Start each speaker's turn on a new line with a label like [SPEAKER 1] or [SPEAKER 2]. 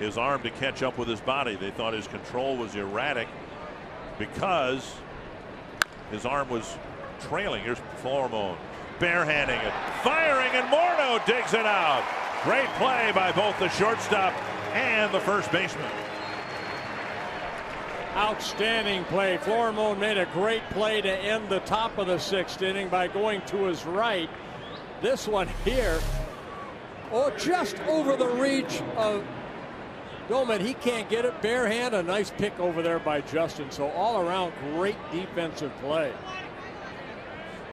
[SPEAKER 1] his arm to catch up with his body. They thought his control was erratic because his arm was trailing. Here's Florimon barehanding it, firing, and Morneau digs it out. Great play by both the shortstop and the first baseman.
[SPEAKER 2] Outstanding play. Florimon made a great play to end the top of the sixth inning by going to his right. This one here, oh, just over the reach of Doman. He can't get it. Bare hand, a nice pick over there by Justin. So all around, great defensive play.